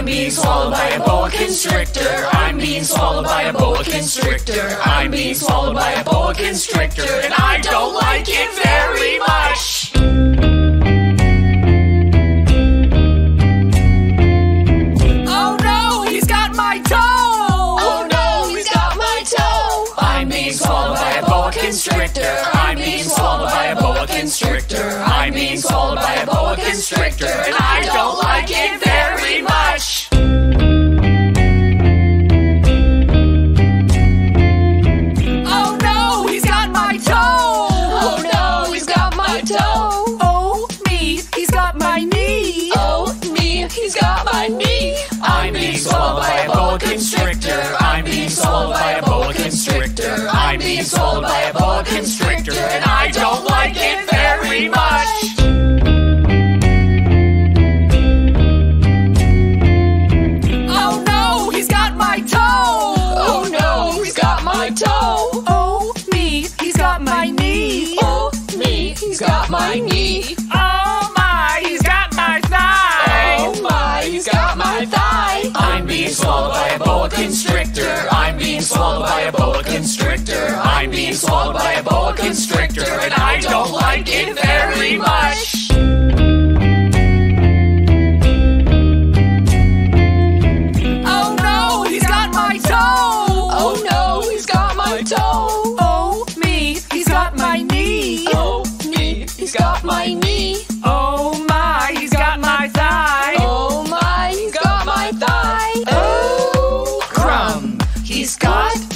I'm being swallowed by a boa constrictor. I'm being swallowed by a boa constrictor. I'm being swallowed by a boa constrictor, and I don't like it very much. Oh no, he's got my toe! Oh no, he's got my toe. I'm being swallowed by a boa constrictor. I'm being swallowed by a boa constrictor. I'm being swallowed toe. Oh me, he's got my knee. Oh me, he's got my knee. I'm being swallowed by a boa constrictor. I'm being swallowed by a boa constrictor. I'm being swallowed by a boa constrictor, and I don't like it very much. My knee. Oh my, he's got my thigh. Oh my, he's got my thigh. I'm being swallowed by a boa constrictor. I'm being swallowed by a boa constrictor. I'm being swallowed by a boa constrictor, and I don't like it very he's got my knee. Oh my, he's got my thigh. Oh my, he's got my thigh. Oh, crumb, he's got